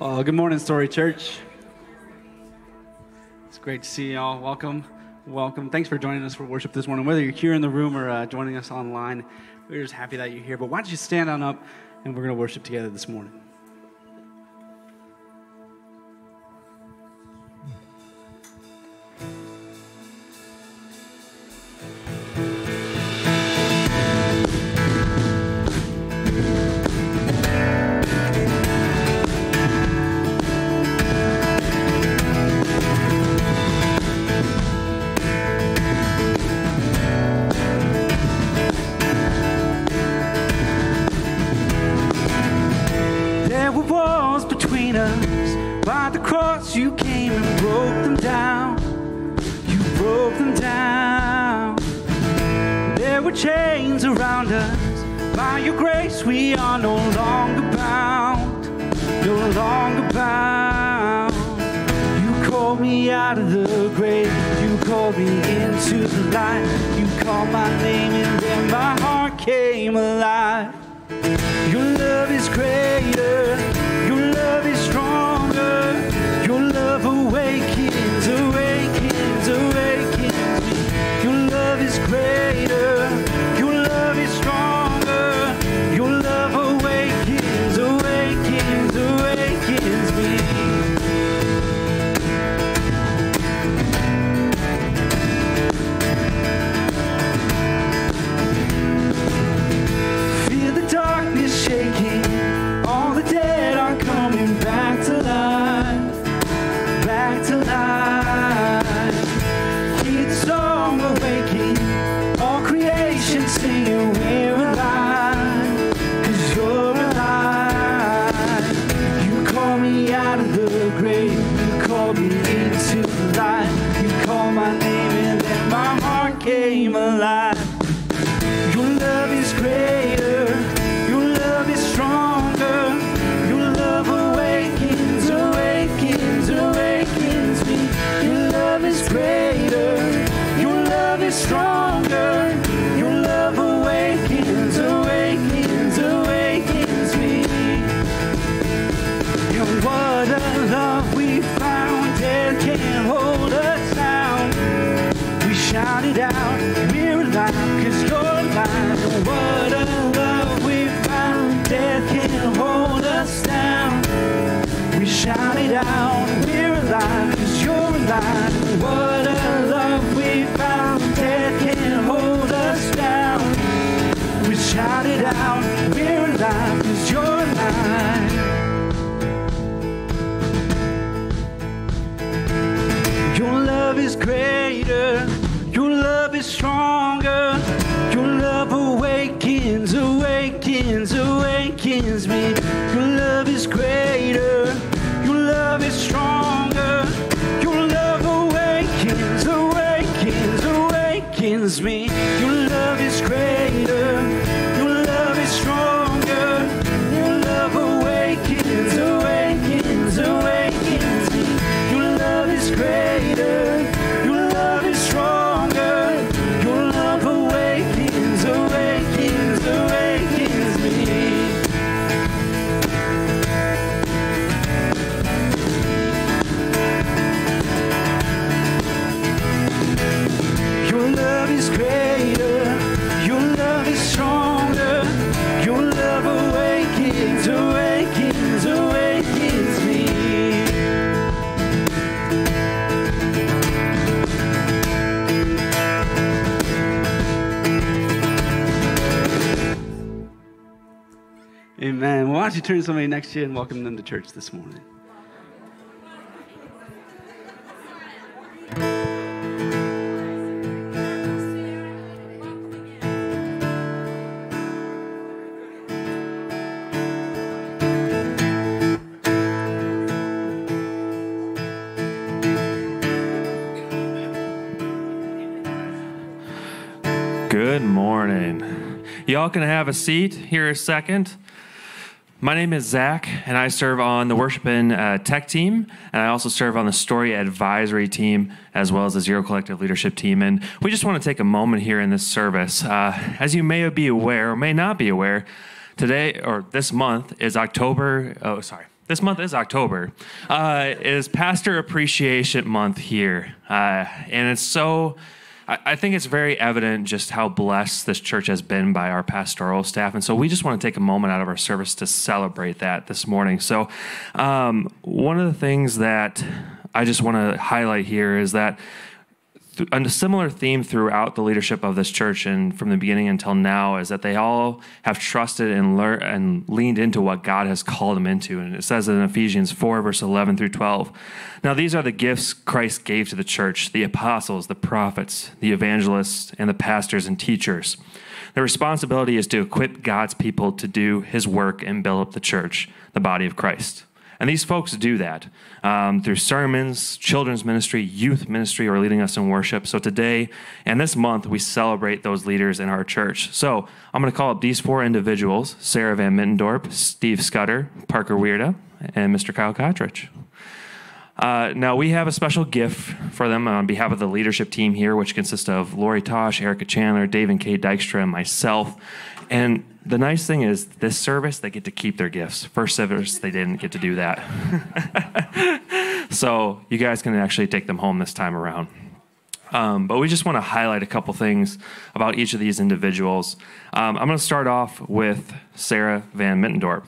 Well, good morning, Story Church. It's great to see y'all. Welcome, welcome. Thanks for joining us for worship this morning. Whether you're here in the room or uh, joining us online, we're just happy that you're here. But why don't you stand on up and we're going to worship together this morning. Turn to somebody next to you and welcome them to church this morning? Good morning. Y'all can have a seat here a second. My name is Zach, and I serve on the worship and uh, tech team, and I also serve on the story advisory team as well as the Zero Collective leadership team. And we just want to take a moment here in this service, uh, as you may be aware or may not be aware, today or this month is October. Oh, sorry. This month is October. Uh, is Pastor Appreciation Month here, uh, and it's so. I, think it's very evident just how blessed this church has been by our pastoral staff, and so we just want to take a moment out of our service to celebrate that this morning. So, um, one of the things that I just want to highlight here is that a similar theme throughout the leadership of this church and from the beginning until now is that they all have trusted and learned and leaned into what God has called them into. And it says in Ephesians 4, verse 11 through 12. Now, these are the gifts Christ gave to the church the apostles, the prophets, the evangelists, and the pastors and teachers. The responsibility is to equip God's people to do his work and build up the church, the body of Christ. And these folks do that um, through sermons, children's ministry, youth ministry, or leading us in worship. So today and this month, we celebrate those leaders in our church. So I'm going to call up these four individuals Sarah Van Mittendorp, Steve Scudder, Parker Weirda, and Mr. Kyle Cottridge. Uh, now, we have a special gift for them on behalf of the leadership team here, which consists of Lori Tosh, Erica Chandler, Dave and Kate Dykstra, and myself. And the nice thing is, this service, they get to keep their gifts. First service, they didn't get to do that. so you guys can actually take them home this time around. Um, but we just want to highlight a couple things about each of these individuals. Um, I'm going to start off with Sarah Van Mittendorp.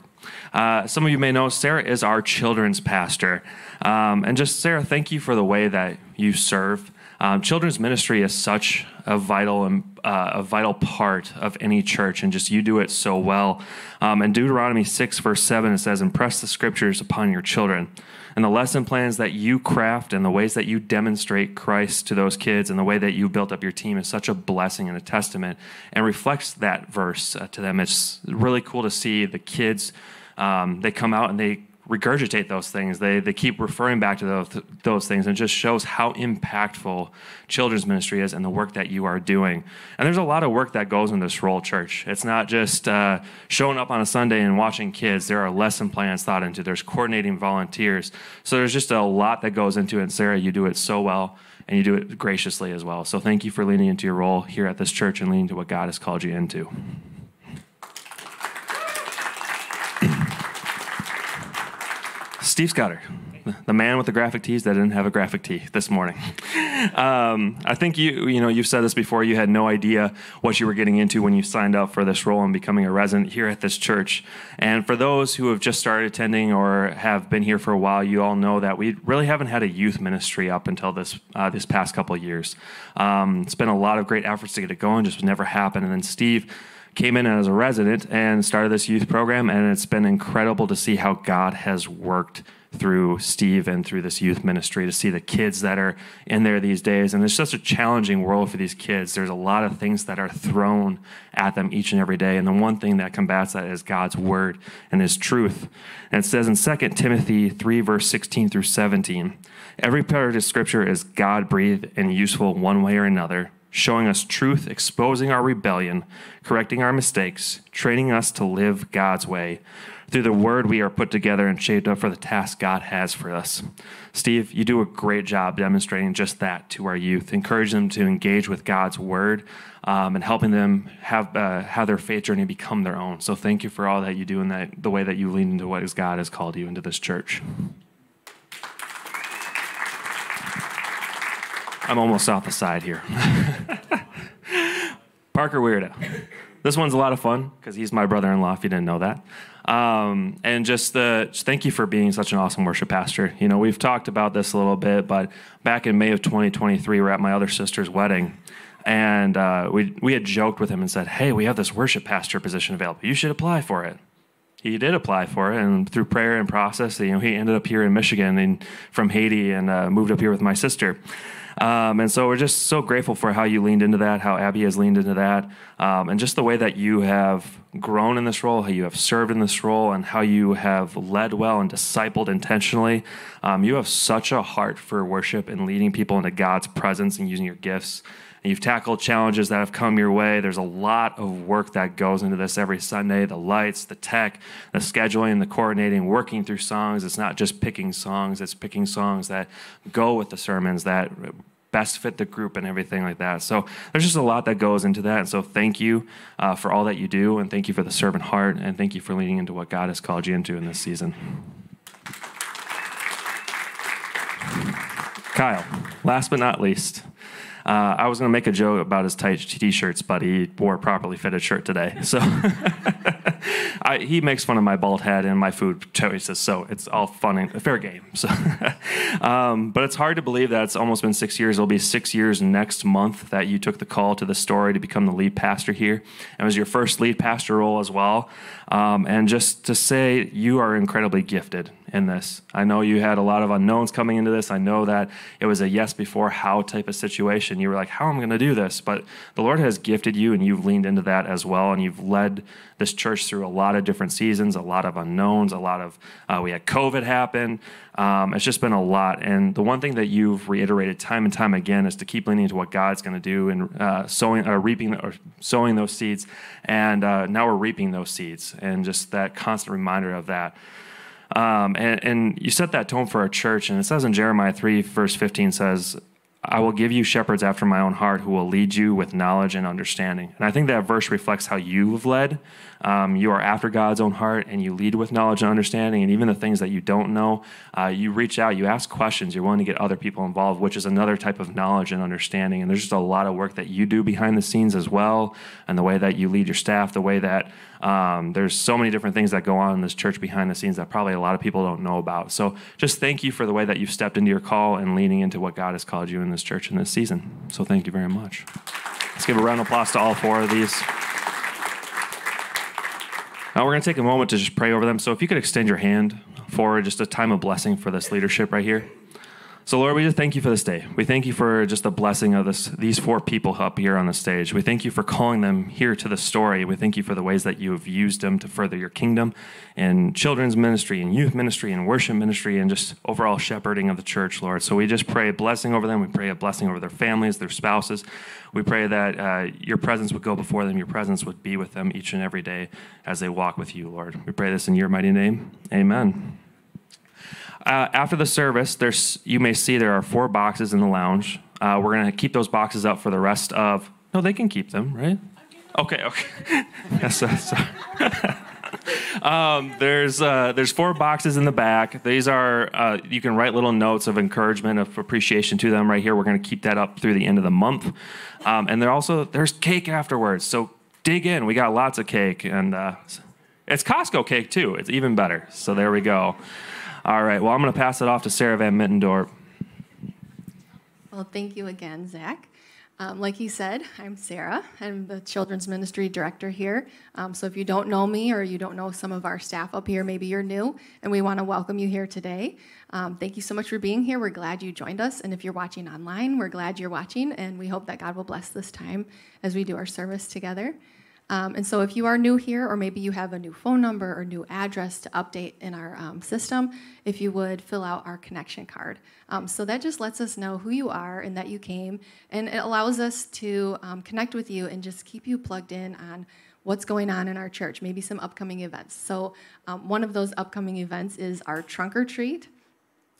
Uh, some of you may know Sarah is our children's pastor. Um, and just, Sarah, thank you for the way that you serve. Um, children's ministry is such a vital and uh, a vital part of any church, and just you do it so well. Um, in Deuteronomy six verse seven, it says, "Impress the scriptures upon your children." And the lesson plans that you craft and the ways that you demonstrate Christ to those kids and the way that you built up your team is such a blessing and a testament and reflects that verse uh, to them. It's really cool to see the kids. Um, they come out and they regurgitate those things. They, they keep referring back to those, those things and it just shows how impactful children's ministry is and the work that you are doing. And there's a lot of work that goes in this role, church. It's not just uh, showing up on a Sunday and watching kids. There are lesson plans thought into. There's coordinating volunteers. So there's just a lot that goes into it. And Sarah, you do it so well and you do it graciously as well. So thank you for leaning into your role here at this church and leaning to what God has called you into. Steve Scudder, the man with the graphic tees that didn't have a graphic tee this morning. Um, I think you you know you've said this before. You had no idea what you were getting into when you signed up for this role and becoming a resident here at this church. And for those who have just started attending or have been here for a while, you all know that we really haven't had a youth ministry up until this uh, this past couple of years. Um, it's been a lot of great efforts to get it going, just never happened. And then Steve came in as a resident and started this youth program, and it's been incredible to see how God has worked through Steve and through this youth ministry to see the kids that are in there these days. And it's just a challenging world for these kids. There's a lot of things that are thrown at them each and every day. And the one thing that combats that is God's word and his truth. And it says in 2 Timothy 3, verse 16 through 17, every part of scripture is God breathed and useful one way or another showing us truth, exposing our rebellion, correcting our mistakes, training us to live God's way. Through the word, we are put together and shaped up for the task God has for us. Steve, you do a great job demonstrating just that to our youth, encourage them to engage with God's word um, and helping them have, uh, have their faith journey become their own. So thank you for all that you do and that, the way that you lean into what God has called you into this church. I'm almost off the side here. Parker Weirda. This one's a lot of fun because he's my brother-in-law. If you didn't know that, um, and just the thank you for being such an awesome worship pastor. You know, we've talked about this a little bit, but back in May of 2023, we're at my other sister's wedding, and uh, we we had joked with him and said, "Hey, we have this worship pastor position available. You should apply for it." He did apply for it, and through prayer and process, you know, he ended up here in Michigan and from Haiti and uh, moved up here with my sister. Um, and so we're just so grateful for how you leaned into that, how Abby has leaned into that, um, and just the way that you have grown in this role, how you have served in this role, and how you have led well and discipled intentionally. Um, you have such a heart for worship and leading people into God's presence and using your gifts and you've tackled challenges that have come your way. There's a lot of work that goes into this every Sunday the lights, the tech, the scheduling, the coordinating, working through songs. It's not just picking songs, it's picking songs that go with the sermons, that best fit the group and everything like that. So there's just a lot that goes into that. And so thank you uh, for all that you do, and thank you for the servant heart, and thank you for leading into what God has called you into in this season. Kyle, last but not least, uh, I was going to make a joke about his tight t-shirts, but he wore a properly fitted shirt today. So I, he makes fun of my bald head and my food choices. So it's all fun and fair game. So, um, but it's hard to believe that it's almost been six years. It'll be six years next month that you took the call to the story to become the lead pastor here. and It was your first lead pastor role as well. Um, and just to say, you are incredibly gifted in this. I know you had a lot of unknowns coming into this. I know that it was a yes before how type of situation. You were like, how am I going to do this? But the Lord has gifted you and you've leaned into that as well. And you've led this church through a lot of different seasons, a lot of unknowns, a lot of, uh, we had COVID happen. Um, it's just been a lot. And the one thing that you've reiterated time and time again is to keep leaning into what God's going to do and uh, sowing or reaping or sowing those seeds. And uh, now we're reaping those seeds. And just that constant reminder of that. Um, and, and, you set that tone for our church. And it says in Jeremiah 3, verse 15 says, I will give you shepherds after my own heart who will lead you with knowledge and understanding. And I think that verse reflects how you've led. Um, you are after God's own heart and you lead with knowledge and understanding. And even the things that you don't know, uh, you reach out, you ask questions, you're willing to get other people involved, which is another type of knowledge and understanding. And there's just a lot of work that you do behind the scenes as well, and the way that you lead your staff, the way that um, there's so many different things that go on in this church behind the scenes that probably a lot of people don't know about. So just thank you for the way that you've stepped into your call and leaning into what God has called you in this church in this season. So thank you very much. Let's give a round of applause to all four of these. Now we're going to take a moment to just pray over them. So if you could extend your hand for just a time of blessing for this leadership right here. So, Lord, we just thank you for this day. We thank you for just the blessing of this, these four people up here on the stage. We thank you for calling them here to the story. We thank you for the ways that you have used them to further your kingdom in children's ministry and youth ministry and worship ministry and just overall shepherding of the church, Lord. So we just pray a blessing over them. We pray a blessing over their families, their spouses. We pray that uh, your presence would go before them, your presence would be with them each and every day as they walk with you, Lord. We pray this in your mighty name. Amen. Uh, after the service, there's you may see there are four boxes in the lounge. Uh, we're gonna keep those boxes up for the rest of. No, they can keep them, right? Okay, okay. um, there's uh, there's four boxes in the back. These are uh, you can write little notes of encouragement of appreciation to them right here. We're going to keep that up through the end of the month, um, and there also there's cake afterwards. So dig in. We got lots of cake, and uh, it's Costco cake too. It's even better. So there we go. All right. Well, I'm going to pass it off to Sarah Van Mittendorp. Well, thank you again, Zach. Um, like he said, I'm Sarah. I'm the children's ministry director here. Um, so if you don't know me or you don't know some of our staff up here, maybe you're new, and we want to welcome you here today. Um, thank you so much for being here. We're glad you joined us. And if you're watching online, we're glad you're watching, and we hope that God will bless this time as we do our service together. Um, and so if you are new here, or maybe you have a new phone number or new address to update in our um, system, if you would fill out our connection card. Um, so that just lets us know who you are and that you came, and it allows us to um, connect with you and just keep you plugged in on what's going on in our church, maybe some upcoming events. So um, one of those upcoming events is our trunk or treat.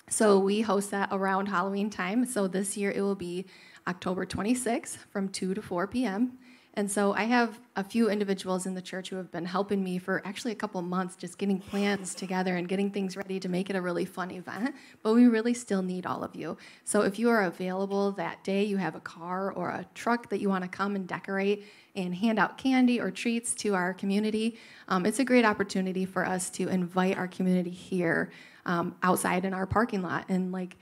So we host that around Halloween time. So this year it will be October 26th from 2 to 4 p.m. And so I have a few individuals in the church who have been helping me for actually a couple months, just getting plans together and getting things ready to make it a really fun event. But we really still need all of you. So if you are available that day, you have a car or a truck that you want to come and decorate and hand out candy or treats to our community, um, it's a great opportunity for us to invite our community here um, outside in our parking lot and like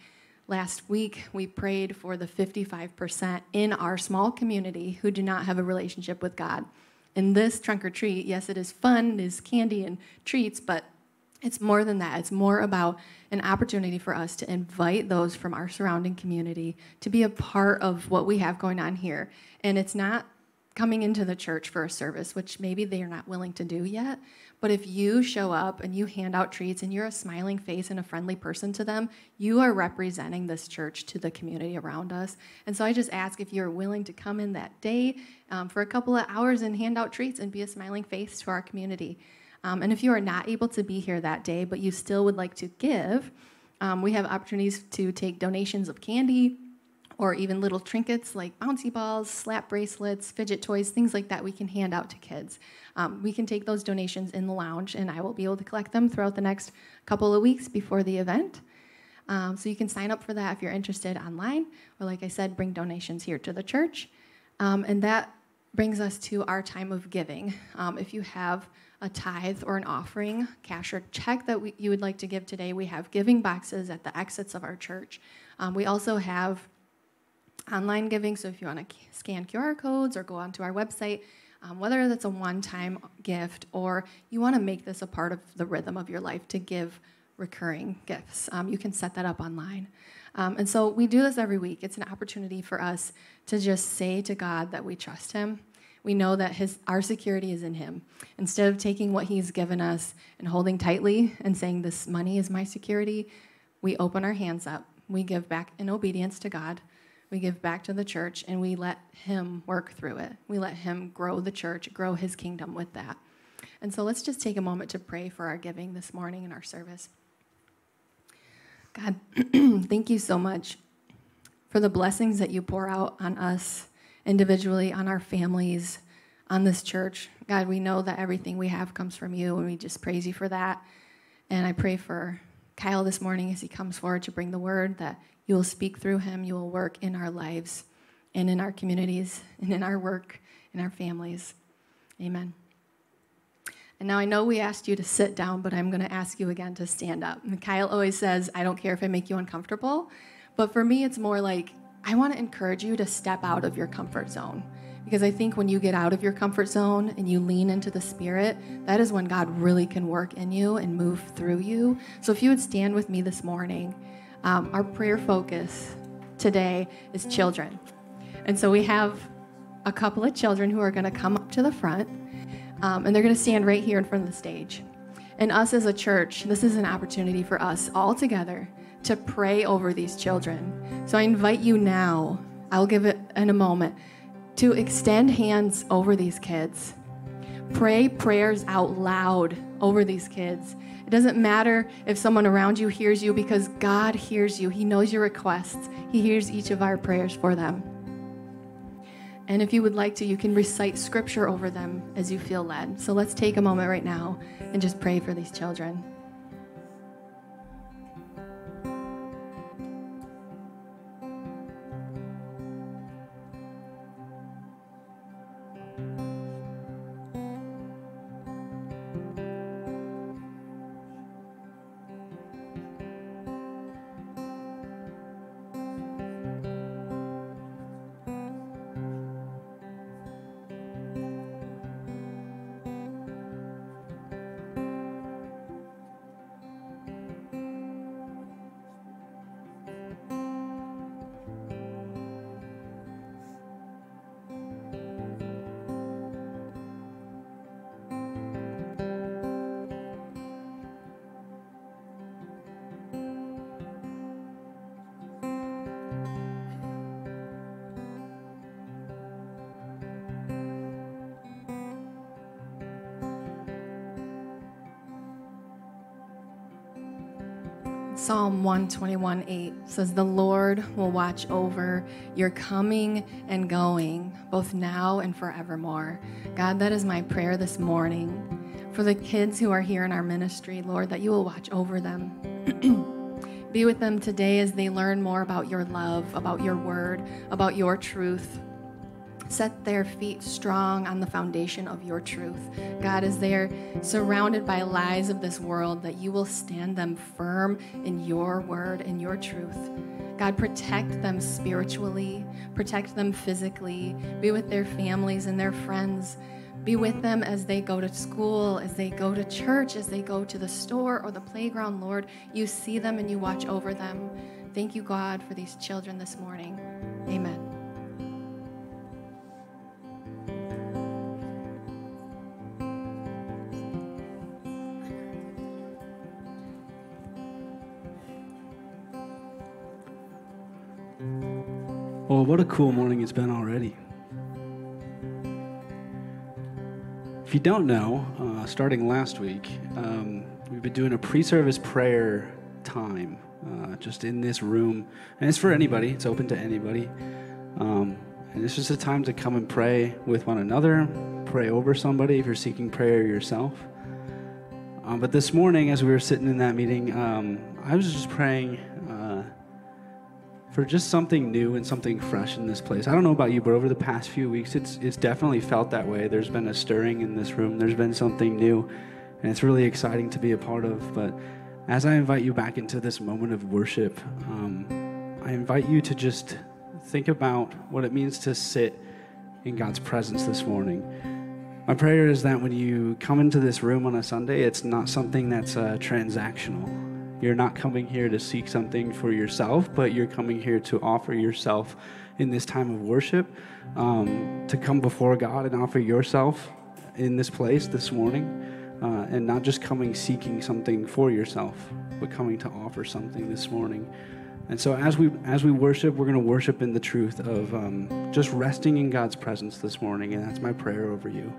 Last week, we prayed for the 55% in our small community who do not have a relationship with God. In this trunk or treat, yes, it is fun, it is candy and treats, but it's more than that. It's more about an opportunity for us to invite those from our surrounding community to be a part of what we have going on here. And it's not coming into the church for a service, which maybe they are not willing to do yet, but if you show up and you hand out treats and you're a smiling face and a friendly person to them, you are representing this church to the community around us. And so I just ask if you're willing to come in that day um, for a couple of hours and hand out treats and be a smiling face to our community. Um, and if you are not able to be here that day, but you still would like to give, um, we have opportunities to take donations of candy or even little trinkets like bouncy balls, slap bracelets, fidget toys, things like that we can hand out to kids. Um, we can take those donations in the lounge, and I will be able to collect them throughout the next couple of weeks before the event. Um, so you can sign up for that if you're interested online, or like I said, bring donations here to the church. Um, and that brings us to our time of giving. Um, if you have a tithe or an offering, cash or check that we, you would like to give today, we have giving boxes at the exits of our church. Um, we also have online giving, so if you want to scan QR codes or go onto our website, um, whether that's a one time gift or you want to make this a part of the rhythm of your life to give recurring gifts, um, you can set that up online. Um, and so we do this every week. It's an opportunity for us to just say to God that we trust Him. We know that his, our security is in Him. Instead of taking what He's given us and holding tightly and saying, This money is my security, we open our hands up. We give back in obedience to God we give back to the church and we let Him work through it. We let Him grow the church, grow His kingdom with that. And so let's just take a moment to pray for our giving this morning in our service. God, thank you so much for the blessings that you pour out on us individually, on our families, on this church. God, we know that everything we have comes from you, and we just praise you for that. And I pray for Kyle this morning as he comes forward to bring the word that you will speak through him. You will work in our lives and in our communities and in our work, in our families. Amen. And now I know we asked you to sit down, but I'm going to ask you again to stand up. And Kyle always says, I don't care if I make you uncomfortable. But for me, it's more like I want to encourage you to step out of your comfort zone. Because I think when you get out of your comfort zone and you lean into the Spirit, that is when God really can work in you and move through you. So if you would stand with me this morning um, our prayer focus today is children. And so we have a couple of children who are going to come up to the front um, and they're going to stand right here in front of the stage. And us as a church, this is an opportunity for us all together to pray over these children. So I invite you now, I'll give it in a moment, to extend hands over these kids. Pray prayers out loud over these kids it doesn't matter if someone around you hears you because God hears you. He knows your requests, He hears each of our prayers for them. And if you would like to, you can recite scripture over them as you feel led. So let's take a moment right now and just pray for these children. Psalm 121 8 says, The Lord will watch over your coming and going, both now and forevermore. God, that is my prayer this morning for the kids who are here in our ministry, Lord, that you will watch over them. Be with them today as they learn more about your love, about your word, about your truth. Set their feet strong on the foundation of your truth. God, as they are surrounded by lies of this world, that you will stand them firm in your word and your truth. God, protect them spiritually, protect them physically, be with their families and their friends. Be with them as they go to school, as they go to church, as they go to the store or the playground, Lord. You see them and you watch over them. Thank you, God, for these children this morning. Amen. Well, what a cool morning it's been already. If you don't know, uh, starting last week, um, we've been doing a pre service prayer time uh, just in this room. And it's for anybody, it's open to anybody. Um, and it's just a time to come and pray with one another, pray over somebody if you're seeking prayer yourself. Um, but this morning, as we were sitting in that meeting, um, I was just praying for just something new and something fresh in this place. I don't know about you, but over the past few weeks, it's it's definitely felt that way. There's been a stirring in this room. There's been something new, and it's really exciting to be a part of. But as I invite you back into this moment of worship, um, I invite you to just think about what it means to sit in God's presence this morning. My prayer is that when you come into this room on a Sunday, it's not something that's uh, transactional. You're not coming here to seek something for yourself, but you're coming here to offer yourself in this time of worship, um, to come before God and offer yourself in this place this morning, uh, and not just coming seeking something for yourself, but coming to offer something this morning. And so as we as we worship, we're going to worship in the truth of um, just resting in God's presence this morning, and that's my prayer over you.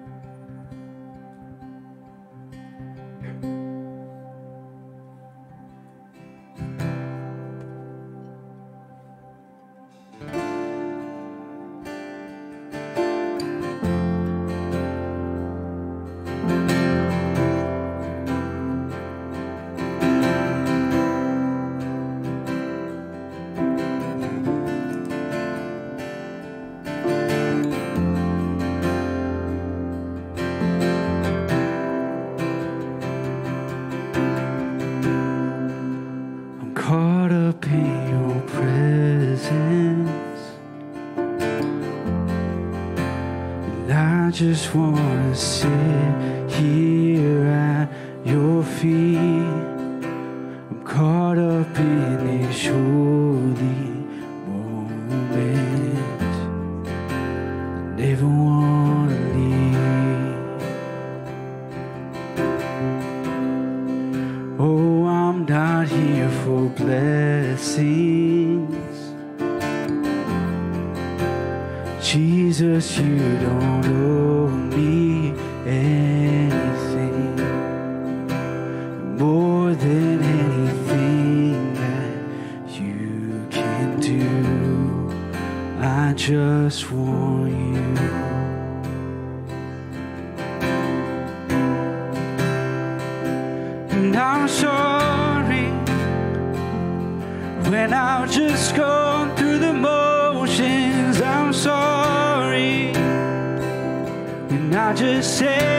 I just sang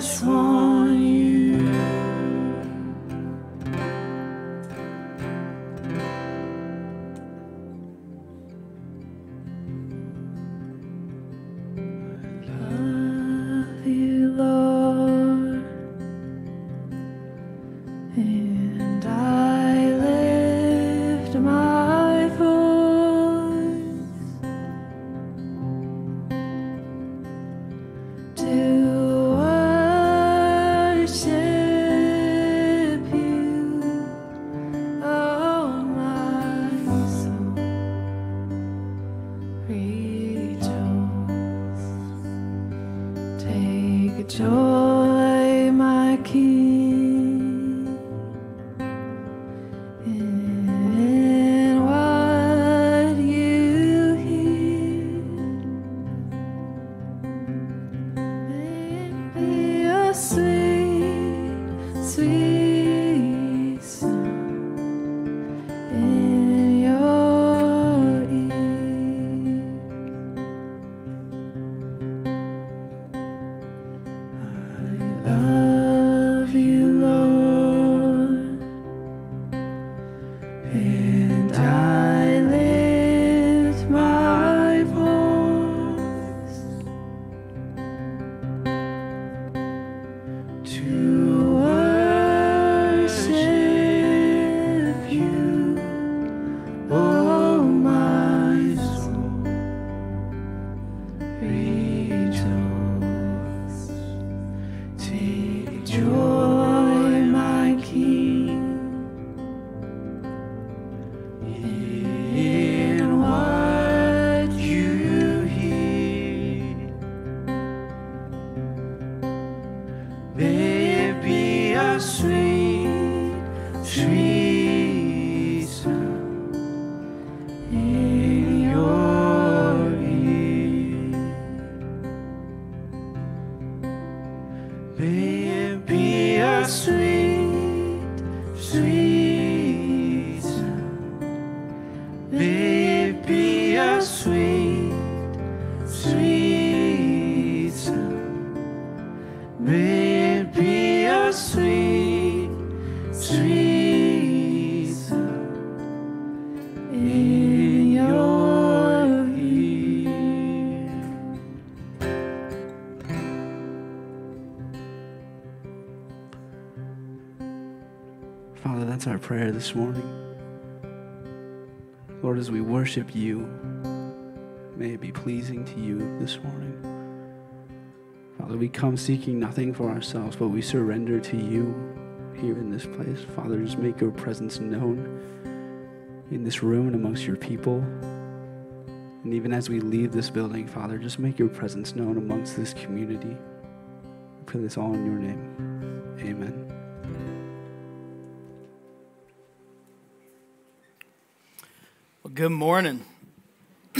just prayer this morning. Lord, as we worship you, may it be pleasing to you this morning. Father, we come seeking nothing for ourselves, but we surrender to you here in this place. Father, just make your presence known in this room and amongst your people. And even as we leave this building, Father, just make your presence known amongst this community. We pray this all in your name. Amen. Good morning.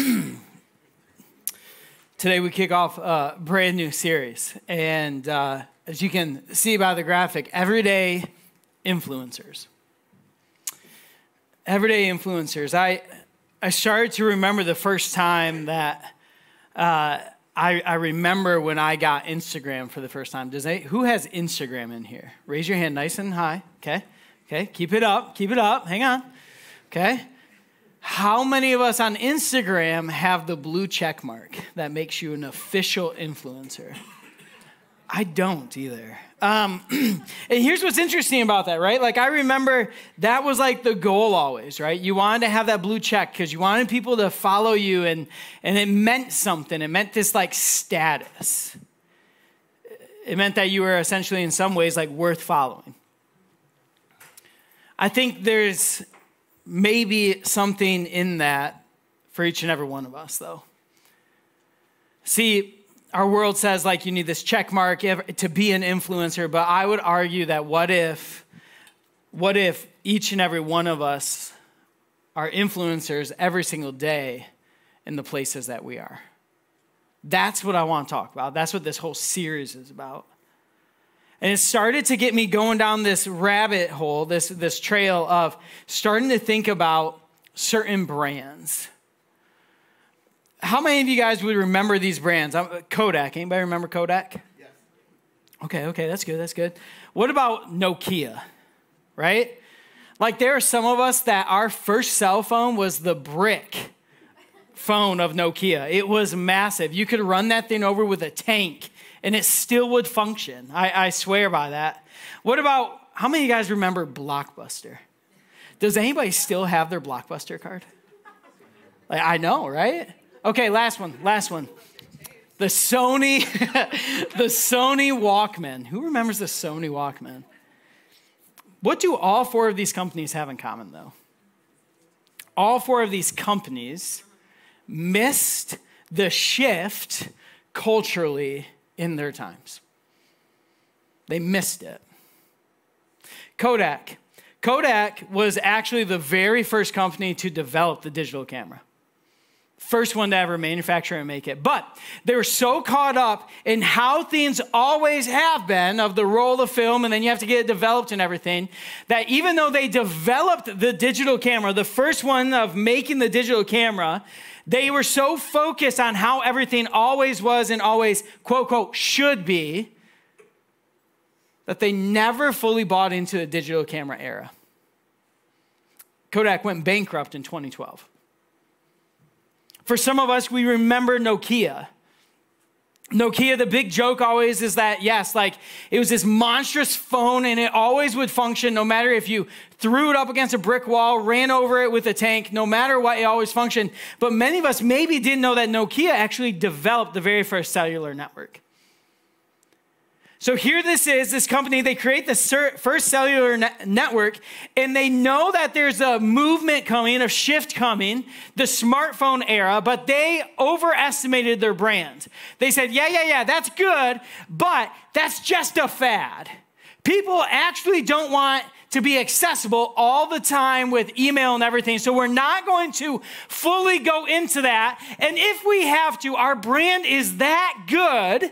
Today we kick off a brand new series. And uh, as you can see by the graphic, everyday influencers. Everyday influencers. I, I started to remember the first time that uh, I, I remember when I got Instagram for the first time. Does they, who has Instagram in here? Raise your hand nice and high. Okay. Okay. Keep it up. Keep it up. Hang on. Okay. How many of us on Instagram have the blue check mark that makes you an official influencer? I don't either. Um, and here's what's interesting about that, right? Like, I remember that was like the goal always, right? You wanted to have that blue check because you wanted people to follow you, and, and it meant something. It meant this like status. it meant that you were essentially, in some ways, like worth following. I think there's maybe something in that for each and every one of us, though. See, our world says like you need this check mark to be an influencer, but I would argue that what if, what if each and every one of us are influencers every single day in the places that we are? That's what I want to talk about. That's what this whole series is about. And it started to get me going down this rabbit hole, this, this trail of starting to think about certain brands. How many of you guys would remember these brands? Kodak. Anybody remember Kodak? Yes. Okay, okay, that's good, that's good. What about Nokia? Right? Like there are some of us that our first cell phone was the brick phone of Nokia. It was massive. You could run that thing over with a tank and it still would function. I, I swear by that. What about how many of you guys remember Blockbuster? Does anybody still have their Blockbuster card? Like, I know, right? Okay, last one, last one. The Sony, the Sony Walkman. Who remembers the Sony Walkman? What do all four of these companies have in common, though? All four of these companies missed the shift culturally in their times. They missed it. Kodak. Kodak was actually the very first company to develop the digital camera. First one to ever manufacture and make it. But they were so caught up in how things always have been of the roll of film, and then you have to get it developed and everything, that even though they developed the digital camera, the first one of making the digital camera, they were so focused on how everything always was and always, quote, quote, should be, that they never fully bought into the digital camera era. Kodak went bankrupt in 2012. For some of us, we remember Nokia. Nokia, the big joke always is that, yes, like it was this monstrous phone and it always would function no matter if you threw it up against a brick wall, ran over it with a tank, no matter what, it always functioned. But many of us maybe didn't know that Nokia actually developed the very first cellular network. So here this is, this company, they create the first cellular network, and they know that there's a movement coming, a shift coming, the smartphone era, but they overestimated their brand. They said, yeah, yeah, yeah, that's good, but that's just a fad. People actually don't want to be accessible all the time with email and everything. So we're not going to fully go into that. And if we have to, our brand is that good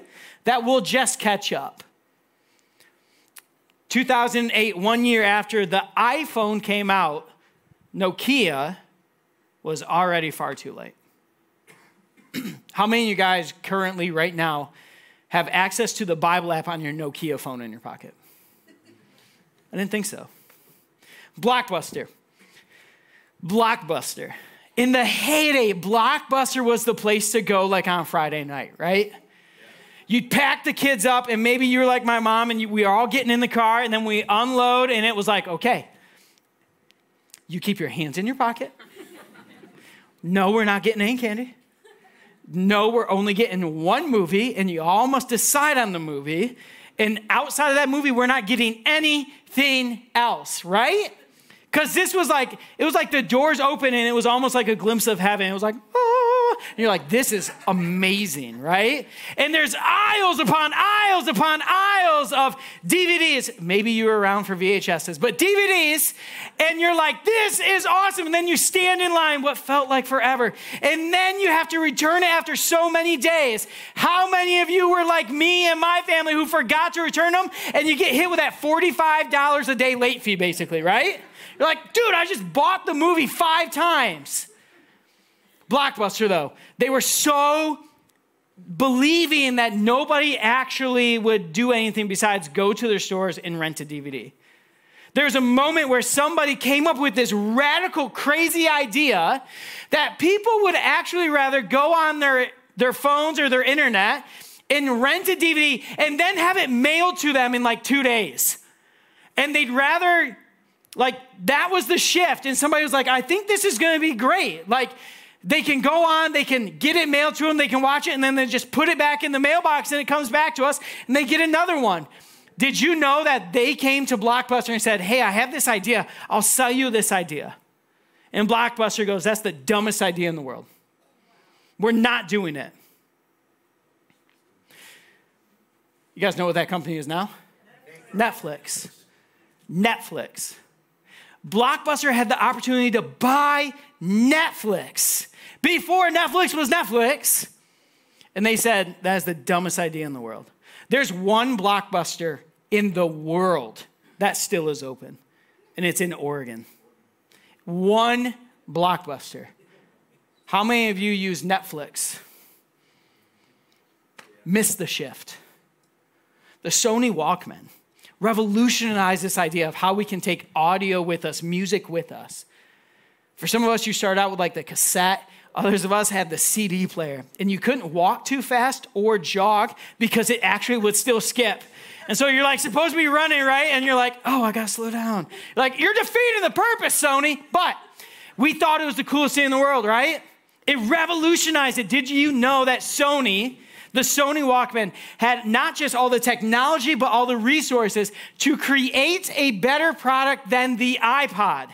that will just catch up. 2008, one year after the iPhone came out, Nokia was already far too late. How many of you guys currently, right now, have access to the Bible app on your Nokia phone in your pocket? I didn't think so. Blockbuster. Blockbuster. In the heyday, Blockbuster was the place to go, like on Friday night, right? You'd pack the kids up, and maybe you were like my mom, and you, we were all getting in the car, and then we unload, and it was like, okay, you keep your hands in your pocket. No, we're not getting any candy. No, we're only getting one movie, and you all must decide on the movie. And outside of that movie, we're not getting anything else, right? Because this was like, it was like the doors open and it was almost like a glimpse of heaven. It was like, oh, and you're like, this is amazing, right? And there's aisles upon aisles upon aisles of DVDs. Maybe you were around for VHSs, but DVDs, and you're like, this is awesome. And then you stand in line, what felt like forever. And then you have to return it after so many days. How many of you were like me and my family who forgot to return them? And you get hit with that $45 a day late fee, basically, right? You're like, dude, I just bought the movie five times. Blockbuster, though, they were so believing that nobody actually would do anything besides go to their stores and rent a DVD. There's a moment where somebody came up with this radical, crazy idea that people would actually rather go on their, their phones or their internet and rent a DVD and then have it mailed to them in like two days. And they'd rather like that was the shift. And somebody was like, I think this is going to be great. Like, they can go on, they can get it mailed to them, they can watch it, and then they just put it back in the mailbox and it comes back to us and they get another one. Did you know that they came to Blockbuster and said, Hey, I have this idea, I'll sell you this idea? And Blockbuster goes, That's the dumbest idea in the world. We're not doing it. You guys know what that company is now? Netflix. Netflix. Blockbuster had the opportunity to buy Netflix before Netflix was Netflix. And they said, that is the dumbest idea in the world. There's one Blockbuster in the world that still is open, and it's in Oregon. One Blockbuster. How many of you use Netflix? Miss the shift. The Sony Walkman revolutionized this idea of how we can take audio with us, music with us. For some of us, you start out with like the cassette. Others of us had the CD player, and you couldn't walk too fast or jog because it actually would still skip. And so you're like supposed to be running, right? And you're like, oh, I gotta slow down. Like, you're defeating the purpose, Sony. But we thought it was the coolest thing in the world, right? It revolutionized it. Did you know that Sony the Sony Walkman had not just all the technology, but all the resources to create a better product than the iPod.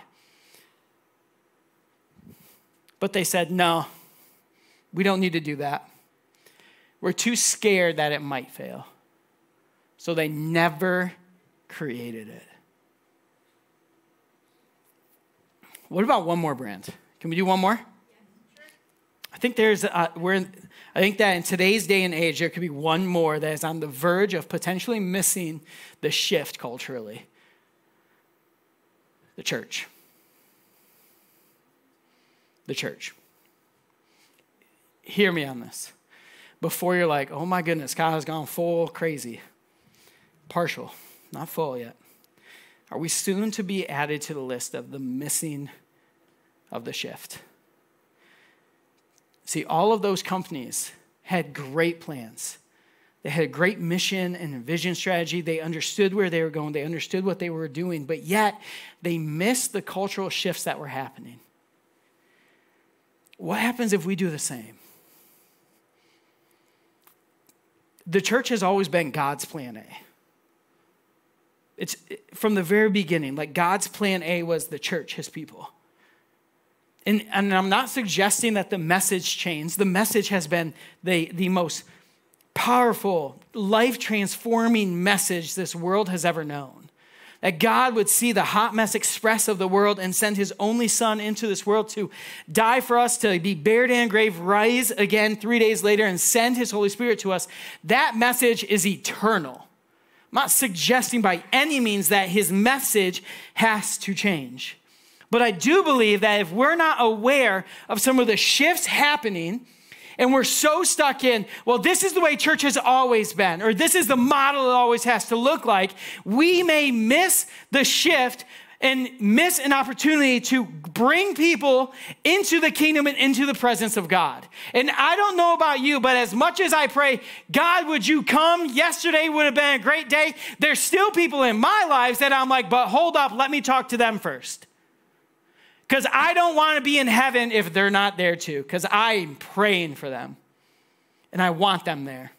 But they said, no, we don't need to do that. We're too scared that it might fail. So they never created it. What about one more brand? Can we do one more? I think there's, uh, we're in, I think that in today's day and age, there could be one more that is on the verge of potentially missing the shift culturally the church. The church. Hear me on this. Before you're like, oh my goodness, God has gone full crazy. Partial, not full yet. Are we soon to be added to the list of the missing of the shift? See, all of those companies had great plans. They had a great mission and vision strategy. They understood where they were going, they understood what they were doing, but yet they missed the cultural shifts that were happening. What happens if we do the same? The church has always been God's plan A. It's from the very beginning, like God's plan A was the church, his people. And, and I'm not suggesting that the message changed. The message has been the, the most powerful, life transforming message this world has ever known. That God would see the hot mess express of the world and send his only son into this world to die for us, to be buried in a grave, rise again three days later, and send his Holy Spirit to us. That message is eternal. I'm not suggesting by any means that his message has to change. But I do believe that if we're not aware of some of the shifts happening, and we're so stuck in, well, this is the way church has always been, or this is the model it always has to look like, we may miss the shift and miss an opportunity to bring people into the kingdom and into the presence of God. And I don't know about you, but as much as I pray, God, would you come? Yesterday would have been a great day. There's still people in my lives that I'm like, but hold up, let me talk to them first. Because I don't want to be in heaven if they're not there too, because I'm praying for them and I want them there.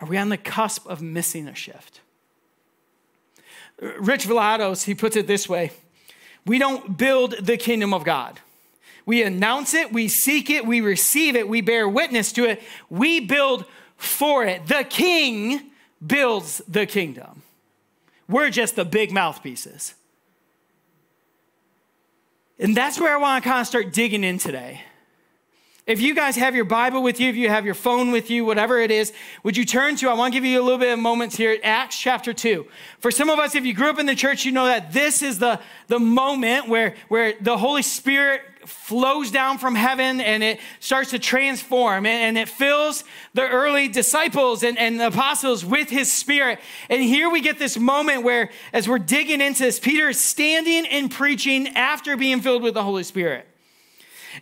Are we on the cusp of missing a shift? Rich Villodas, he puts it this way We don't build the kingdom of God. We announce it, we seek it, we receive it, we bear witness to it, we build for it. The king builds the kingdom. We're just the big mouthpieces. And that's where I want to kind of start digging in today. If you guys have your Bible with you, if you have your phone with you, whatever it is, would you turn to? I want to give you a little bit of moments here Acts chapter 2. For some of us, if you grew up in the church, you know that this is the, the moment where, where the Holy Spirit flows down from heaven and it starts to transform and, it fills the early disciples and, and the apostles with his spirit. And here we get this moment where, as we're digging into this, Peter is standing and preaching after being filled with the Holy Spirit.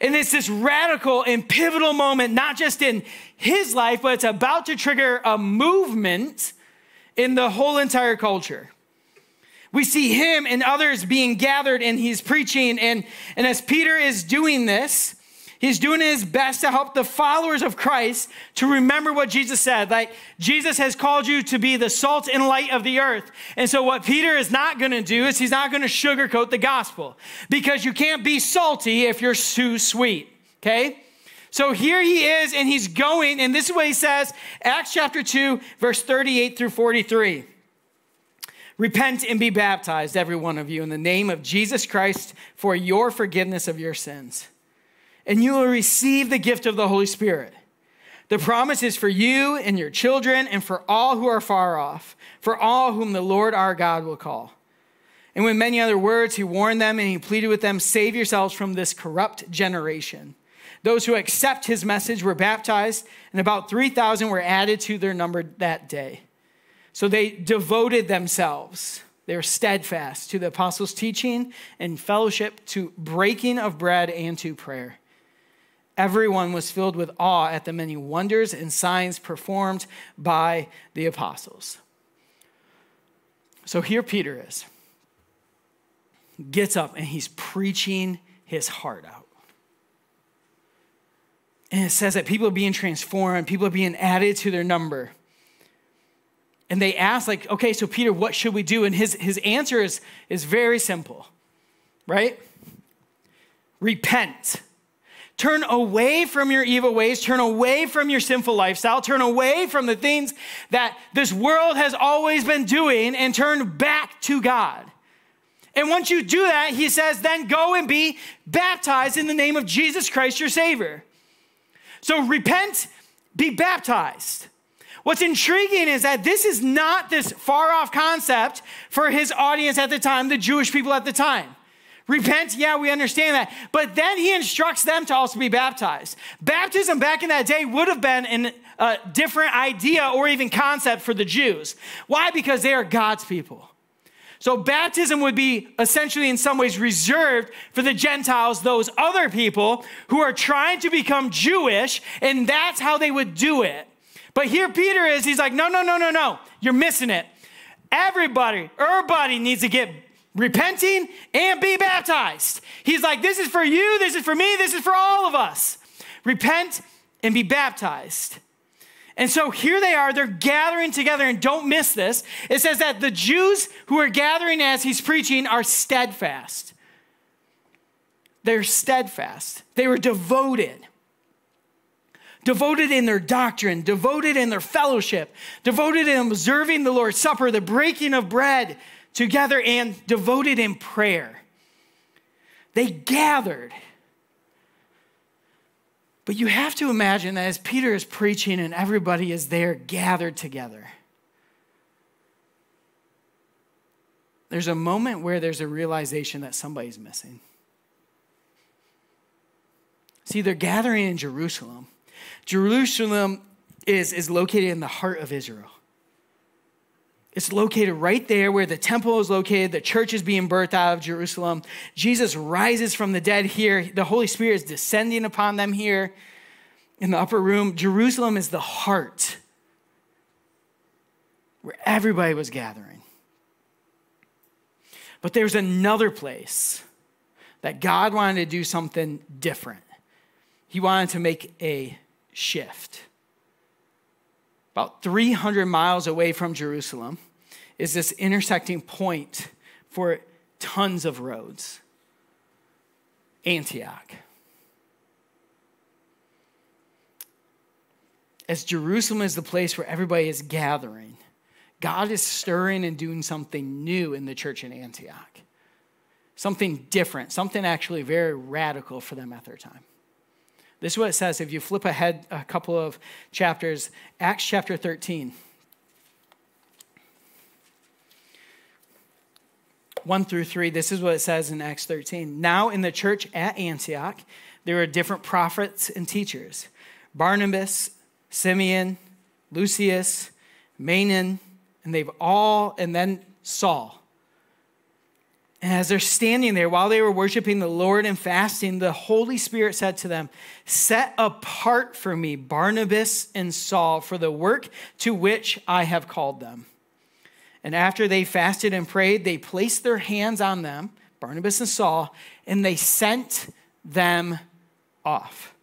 And it's this radical and pivotal moment, not just in his life, but it's about to trigger a movement in the whole entire culture. We see him and others being gathered and he's preaching. And, and as Peter is doing this, He's doing his best to help the followers of Christ to remember what Jesus said. Like, Jesus has called you to be the salt and light of the earth. And so, what Peter is not going to do is he's not going to sugarcoat the gospel because you can't be salty if you're too sweet, okay? So here he is, and he's going, and this is what he says Acts chapter 2, verse 38 through 43. Repent and be baptized, every one of you, in the name of Jesus Christ for your forgiveness of your sins and you will receive the gift of the Holy Spirit. The promise is for you and your children and for all who are far off, for all whom the Lord our God will call. And with many other words, he warned them and he pleaded with them save yourselves from this corrupt generation. Those who accept his message were baptized, and about 3,000 were added to their number that day. So they devoted themselves, they were steadfast to the apostles' teaching and fellowship, to breaking of bread and to prayer. Everyone was filled with awe at the many wonders and signs performed by the apostles. So here Peter is. Gets up and he's preaching his heart out. And it says that people are being transformed, people are being added to their number. And they ask, like, okay, so Peter, what should we do? And his, his answer is, is very simple, right? Repent Turn away from your evil ways, turn away from your sinful lifestyle, turn away from the things that this world has always been doing, and turn back to God. And once you do that, he says, then go and be baptized in the name of Jesus Christ, your Savior. So repent, be baptized. What's intriguing is that this is not this far off concept for his audience at the time, the Jewish people at the time. Repent, yeah, we understand that. But then he instructs them to also be baptized. Baptism back in that day would have been a different idea or even concept for the Jews. Why? Because they are God's people. So baptism would be essentially, in some ways, reserved for the Gentiles, those other people who are trying to become Jewish, and that's how they would do it. But here Peter is, he's like, no, no, no, no, no, you're missing it. Everybody, everybody needs to get repenting and be baptized. He's like, This is for you, this is for me, this is for all of us. Repent and be baptized. And so here they are, they're gathering together, and don't miss this. It says that the Jews who are gathering as he's preaching are steadfast. They're steadfast, they were devoted. Devoted in their doctrine, devoted in their fellowship, devoted in observing the Lord's Supper, the breaking of bread, together and devoted in prayer. They gathered. But you have to imagine that as Peter is preaching and everybody is there gathered together, there's a moment where there's a realization that somebody's missing. See, they're gathering in Jerusalem. Jerusalem is, is located in the heart of Israel. It's located right there where the temple is located. The church is being birthed out of Jerusalem. Jesus rises from the dead here. The Holy Spirit is descending upon them here in the upper room. Jerusalem is the heart where everybody was gathering. But there's another place that God wanted to do something different. He wanted to make a shift about 300 miles away from Jerusalem, is this intersecting point for tons of roads Antioch. As Jerusalem is the place where everybody is gathering, God is stirring and doing something new in the church in Antioch. Something different, something actually very radical for them at their time. This is what it says if you flip ahead a couple of chapters, Acts chapter 13. 1 through 3, this is what it says in Acts 13. Now in the church at Antioch, there were different prophets and teachers Barnabas, Simeon, Lucius, Manaen, and they've all, and then Saul. And as they're standing there while they were worshiping the Lord and fasting, the Holy Spirit said to them, Set apart for me Barnabas and Saul for the work to which I have called them. And after they fasted and prayed, they placed their hands on them, Barnabas and Saul, and they sent them off.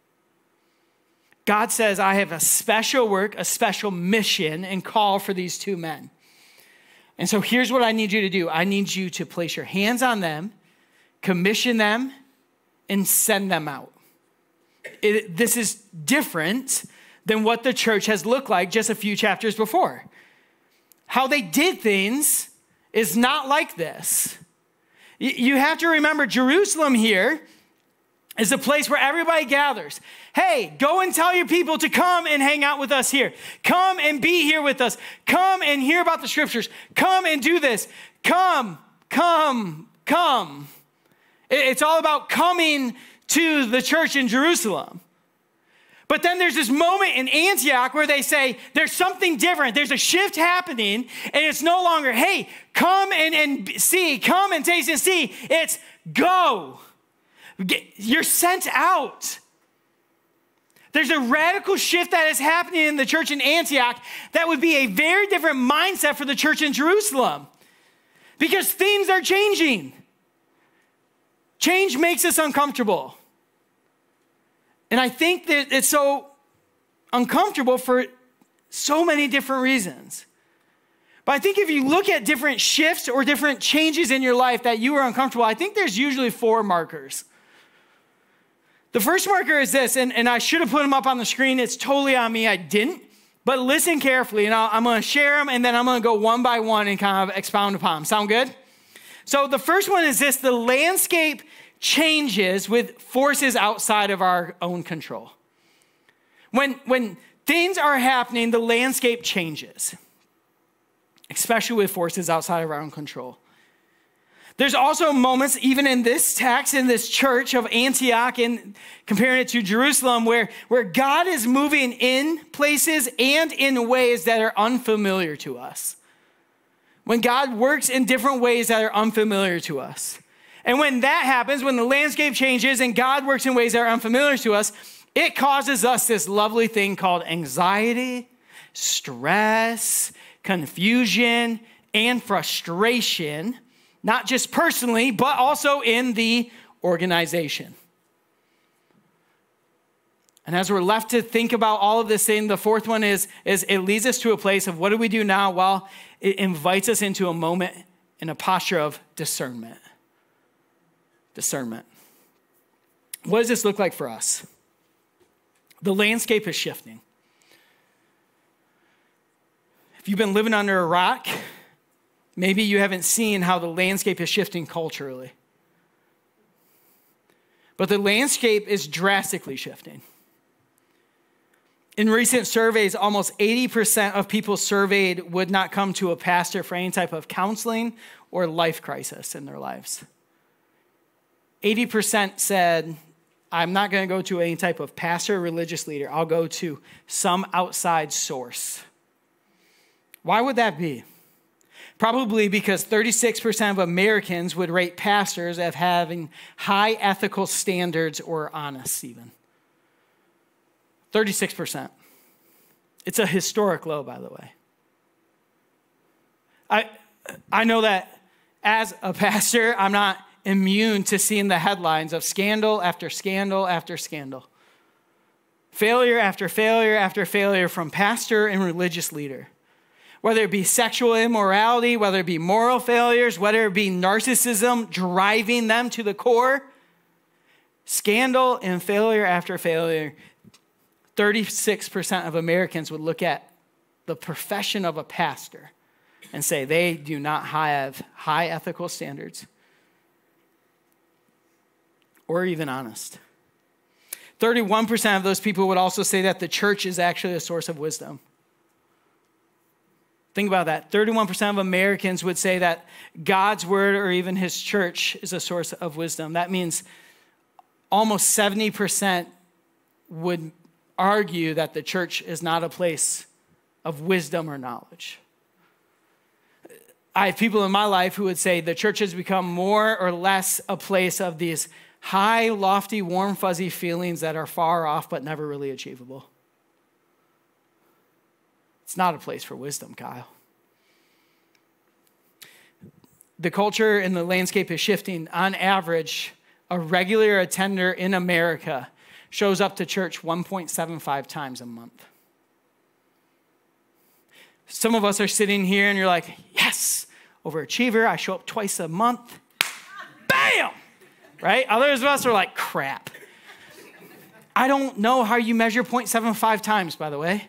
God says, I have a special work, a special mission and call for these two men. And so here's what I need you to do I need you to place your hands on them, commission them, and send them out. It, this is different than what the church has looked like just a few chapters before. How they did things is not like this. You have to remember Jerusalem here is a place where everybody gathers. Hey, go and tell your people to come and hang out with us here. Come and be here with us. Come and hear about the scriptures. Come and do this. Come, come, come. It's all about coming to the church in Jerusalem. But then there's this moment in Antioch where they say there's something different. There's a shift happening, and it's no longer, hey, come and, and see, come and taste and see. It's go. You're sent out. There's a radical shift that is happening in the church in Antioch that would be a very different mindset for the church in Jerusalem because things are changing. Change makes us uncomfortable. And I think that it's so uncomfortable for so many different reasons. But I think if you look at different shifts or different changes in your life that you are uncomfortable, I think there's usually four markers. The first marker is this, and, and I should have put them up on the screen. It's totally on me. I didn't. But listen carefully, and i am going to share them, and then I'm going to go one by one and kind of expound upon them. Sound good? So the first one is this the landscape changes with forces outside of our own control. When, when things are happening, the landscape changes, especially with forces outside of our own control. There's also moments, even in this text, in this church of Antioch, and comparing it to Jerusalem, where, where God is moving in places and in ways that are unfamiliar to us. When God works in different ways that are unfamiliar to us. And when that happens, when the landscape changes and God works in ways that are unfamiliar to us, it causes us this lovely thing called anxiety, stress, confusion, and frustration not just personally, but also in the organization. And as we're left to think about all of this thing, the fourth one is, is it leads us to a place of what do we do now? Well, it invites us into a moment in a posture of discernment. Discernment. What does this look like for us? The landscape is shifting. If you've been living under a rock, Maybe you haven't seen how the landscape is shifting culturally. But the landscape is drastically shifting. In recent surveys, almost 80% of people surveyed would not come to a pastor for any type of counseling or life crisis in their lives. 80% said, I'm not going to go to any type of pastor or religious leader. I'll go to some outside source. Why would that be? Probably because 36% of Americans would rate pastors as having high ethical standards or honest, even. 36%. It's a historic low, by the way. I, I know that as a pastor, I'm not immune to seeing the headlines of scandal after scandal after scandal. Failure after failure after failure from pastor and religious leader whether it be sexual immorality, whether it be moral failures, whether it be narcissism driving them to the core, scandal and failure after failure, 36% of Americans would look at the profession of a pastor and say they do not have high ethical standards or even honest. 31% of those people would also say that the church is actually a source of wisdom. Think about that. 31% of Americans would say that God's word or even his church is a source of wisdom. That means almost 70% would argue that the church is not a place of wisdom or knowledge. I have people in my life who would say the church has become more or less a place of these high, lofty, warm, fuzzy feelings that are far off but never really achievable. It's not a place for wisdom, Kyle. the culture and the landscape is shifting. On average, a regular attender in America shows up to church 1.75 times a month. Some of us are sitting here and you're like, yes, overachiever, I show up twice a month. Bam! Right? Others of us are like, crap. I don't know how you measure 0.75 times, by the way.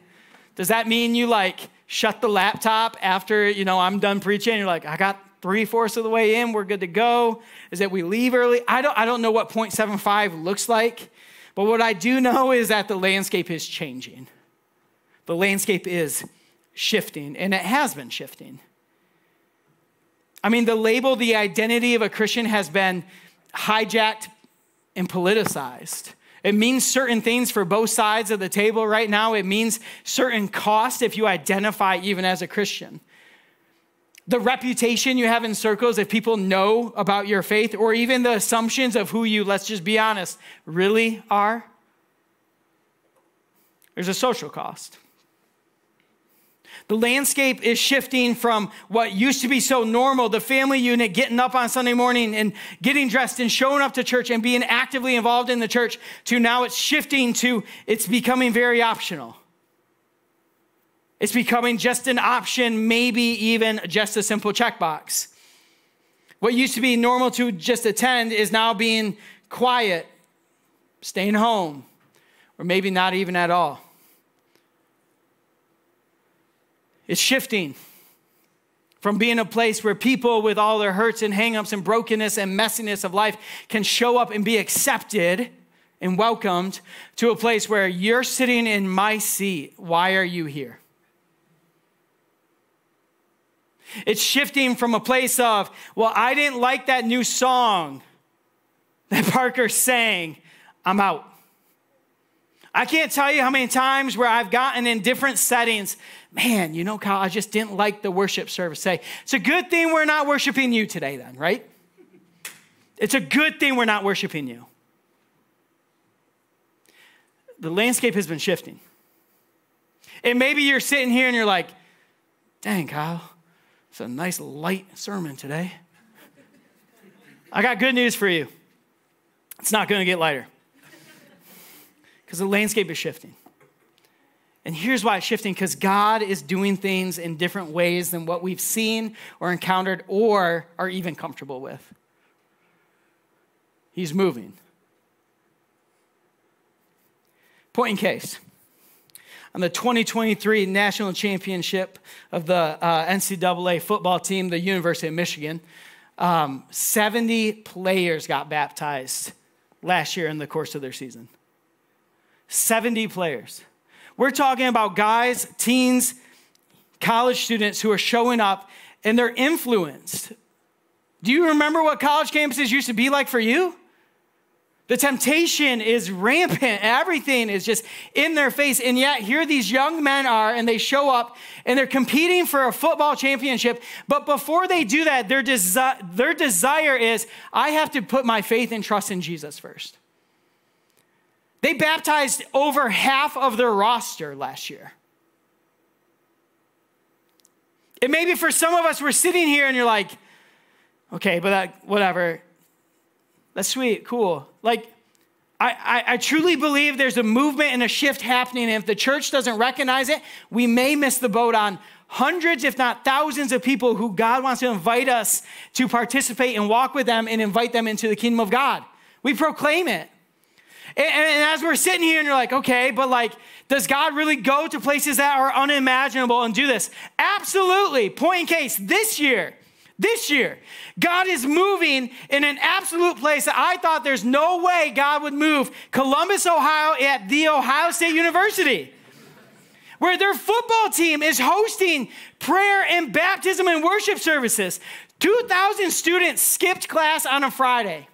Does that mean you like shut the laptop after, you know, I'm done preaching? You're like, I got three fourths of the way in, we're good to go. Is that we leave early? I don't, I don't know what 0.75 looks like, but what I do know is that the landscape is changing. The landscape is shifting, and it has been shifting. I mean, the label, the identity of a Christian has been hijacked and politicized. It means certain things for both sides of the table right now. It means certain cost if you identify even as a Christian. The reputation you have in circles, if people know about your faith, or even the assumptions of who you, let's just be honest, really are, there's a social cost. The landscape is shifting from what used to be so normal, the family unit getting up on Sunday morning and getting dressed and showing up to church and being actively involved in the church, to now it's shifting to it's becoming very optional. It's becoming just an option, maybe even just a simple checkbox. What used to be normal to just attend is now being quiet, staying home, or maybe not even at all. It's shifting from being a place where people with all their hurts and hangups and brokenness and messiness of life can show up and be accepted and welcomed to a place where you're sitting in my seat. Why are you here? It's shifting from a place of, well, I didn't like that new song that Parker sang. I'm out. I can't tell you how many times where I've gotten in different settings man, you know, Kyle, I just didn't like the worship service. Say, it's a good thing we're not worshiping you today, then, right? It's a good thing we're not worshiping you. The landscape has been shifting. And maybe you're sitting here and you're like, dang, Kyle, it's a nice light sermon today. I got good news for you. It's not going to get lighter because the landscape is shifting. And here's why it's shifting because God is doing things in different ways than what we've seen or encountered or are even comfortable with. He's moving. Point in case. On the 2023 national championship of the uh, NCAA football team, the University of Michigan, um, 70 players got baptized last year in the course of their season. 70 players. We're talking about guys, teens, college students who are showing up and they're influenced. Do you remember what college campuses used to be like for you? The temptation is rampant. Everything is just in their face. And yet, here these young men are, and they show up and they're competing for a football championship. But before they do that, their, desi- their desire is I have to put my faith and trust in Jesus first. They baptized over half of their roster last year. And maybe for some of us, we're sitting here and you're like, okay, but that, whatever. That's sweet, cool. Like, I, I, I, truly believe there's a movement and a shift happening. And if the church doesn't recognize it, we may miss the boat on hundreds, if not thousands, of people who God wants to invite us to participate and walk with them and invite them into the kingdom of God. We proclaim it. And, and, as we're sitting here and you're like, okay, but like, does God really go to places that are unimaginable and do this? Absolutely. Point in case, this year, this year, God is moving in an absolute place that I thought there's no way God would move Columbus, Ohio at The Ohio State University. Where their football team is hosting prayer and baptism and worship services. 2,000 students skipped class on a Friday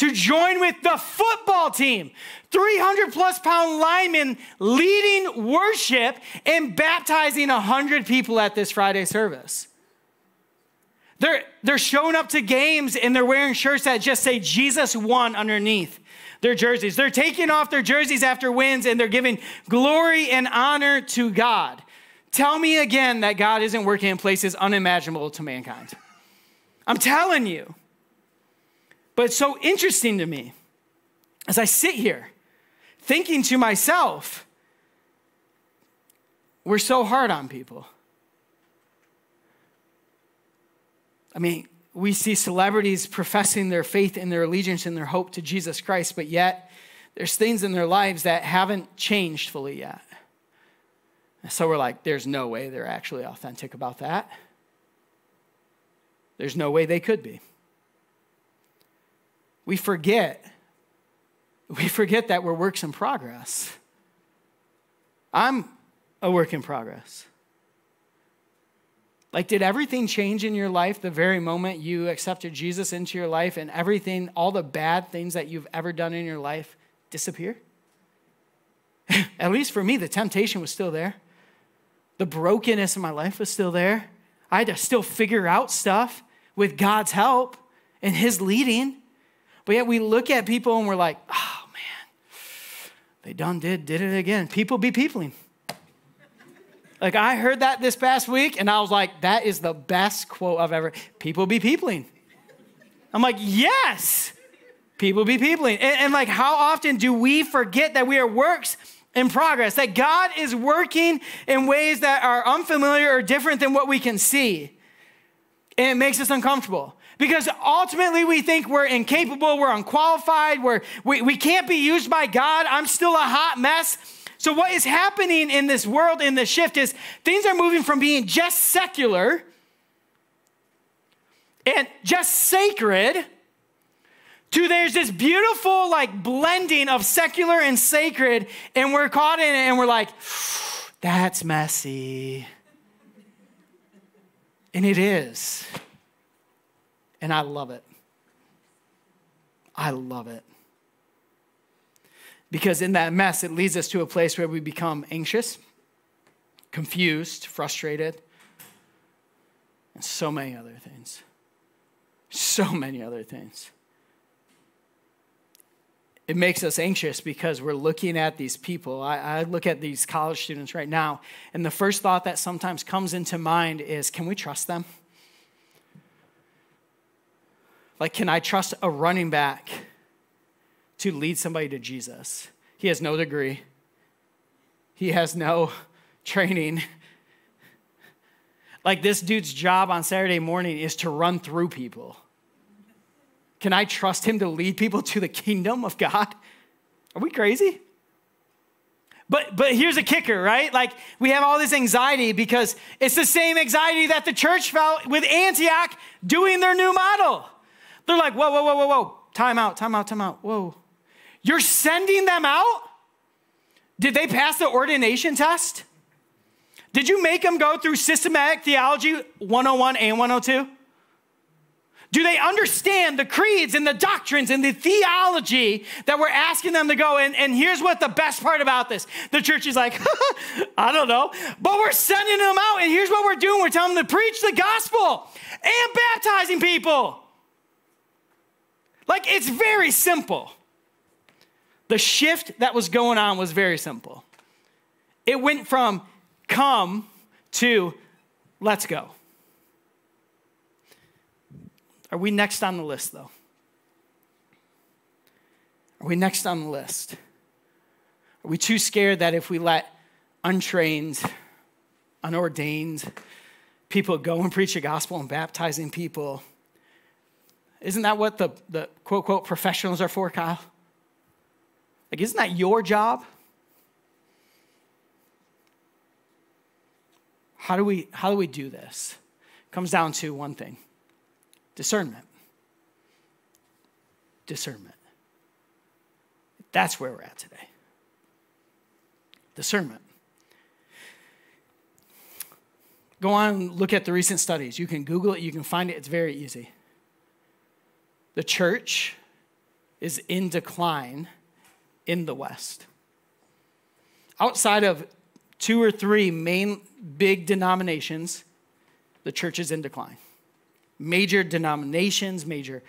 to join with the football team. 300 plus pound linemen leading worship and baptizing 100 people at this Friday service. They're, they're showing up to games and they're wearing shirts that just say Jesus won underneath their jerseys. They're taking off their jerseys after wins and they're giving glory and honor to God. Tell me again that God isn't working in places unimaginable to mankind. I'm telling you. But it's so interesting to me as I sit here thinking to myself, we're so hard on people. I mean, we see celebrities professing their faith and their allegiance and their hope to Jesus Christ, but yet there's things in their lives that haven't changed fully yet. So we're like, there's no way they're actually authentic about that. There's no way they could be. We forget, we forget that we're works in progress. I'm a work in progress. Like, did everything change in your life the very moment you accepted Jesus into your life and everything, all the bad things that you've ever done in your life disappear? At least for me, the temptation was still there. The brokenness in my life was still there. I had to still figure out stuff with God's help and His leading. But yet we look at people and we're like, oh man, they done did, did it again. People be peopling. Like I heard that this past week and I was like, that is the best quote I've ever. People be peopling. I'm like, yes, people be peopling. And, and like, how often do we forget that we are works in progress, that God is working in ways that are unfamiliar or different than what we can see? And it makes us uncomfortable because ultimately we think we're incapable, we're unqualified, we're, we, we can't be used by God. I'm still a hot mess. So, what is happening in this world in this shift is things are moving from being just secular and just sacred to there's this beautiful like blending of secular and sacred, and we're caught in it and we're like, that's messy. And it is. And I love it. I love it. Because in that mess, it leads us to a place where we become anxious, confused, frustrated, and so many other things. So many other things. It makes us anxious because we're looking at these people. I, I, look at these college students right now, and the first thought that sometimes comes into mind is can we trust them? Like, can I trust a running back to lead somebody to Jesus. He has no degree, he has no training. Like this dude's job on Saturday morning is to run through people. Can I trust him to lead people to the kingdom of God? Are we crazy? But but here's a kicker, right? Like we have all this anxiety because it's the same anxiety that the church felt with Antioch doing their new model. They're like, whoa, whoa, whoa, whoa, whoa, time out, time out, time out, whoa. You're sending them out? Did they pass the ordination test? Did you make them go through systematic theology 101 and 102? Do they understand the creeds and the doctrines and the theology that we're asking them to go? And, and here's what the best part about this the church is like, I don't know, but we're sending them out. And here's what we're doing we're telling them to preach the gospel and baptizing people. Like, it's very simple. The shift that was going on was very simple. It went from come to let's go. Are we next on the list, though? Are we next on the list? Are we too scared that if we let untrained, unordained people go and preach the gospel and baptizing people, isn't that what the, the quote, quote, professionals are for, Kyle? Like, isn't that your job? How do we, how do, we do this? It comes down to one thing discernment. Discernment. That's where we're at today. Discernment. Go on look at the recent studies. You can Google it, you can find it, it's very easy. The church is in decline in the West. Outside of two or three main big denominations, the church is in decline. Major denominations, major,